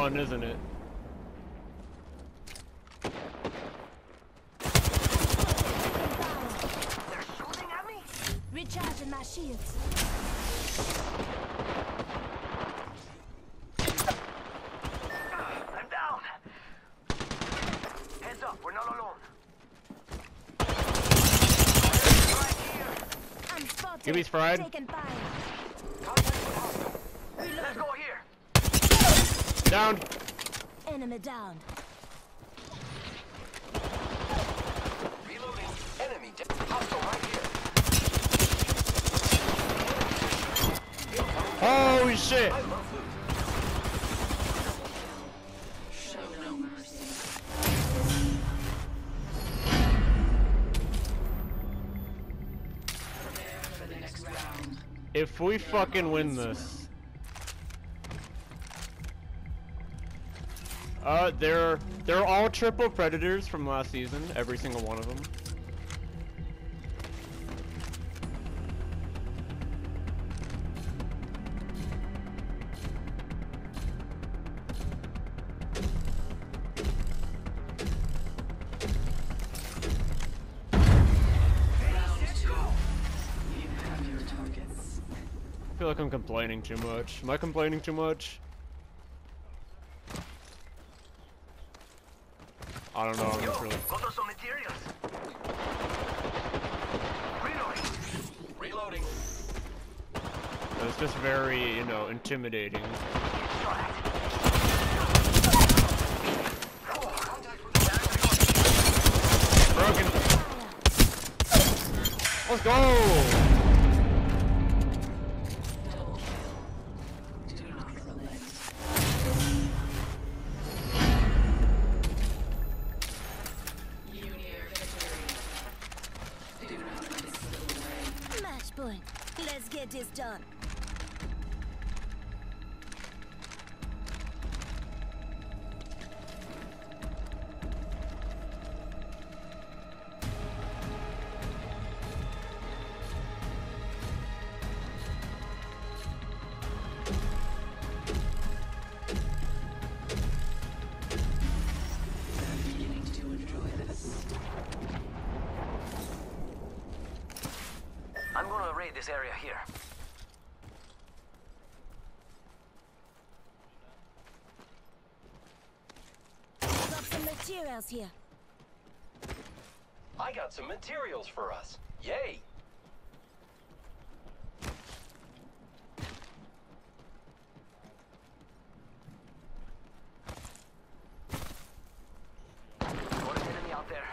fun, isn't it? They're shooting at me. Recharging my shields. I'm down. Heads up, we're not alone. Right here. I'm spotted. Gibby's fried. Down. Enemy down. Reloading. Enemy dead. Hostile right here. Holy shit! I love loot. If we fucking win this. Uh, they're they're all triple predators from last season, every single one of them. I feel like I'm complaining too much. Am I complaining too much? I don't know. I'm Yo, really. got some materials. Reloading. Reloading. It's just very, you know, intimidating. Shot at. Contact with the Broken. Let's go. Get this done. I'm gonna raid this area here. Got some materials here. I got some materials for us. Yay! Got an enemy out there.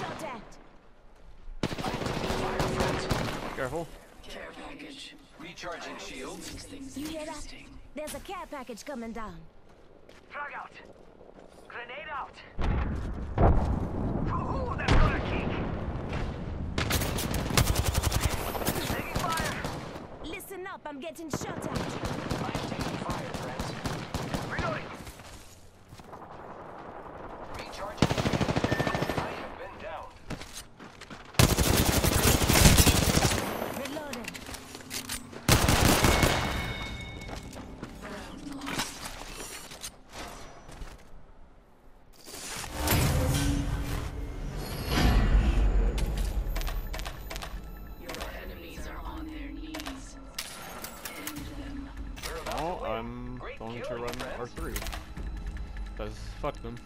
Shot at. Careful. Care package. Recharging shields. You hear that? There's a care package coming down. Frag out. Grenade out. Ooh, that's gonna kick. Taking fire. Listen up, I'm getting shot at. To run friends. R3. Because fuck them.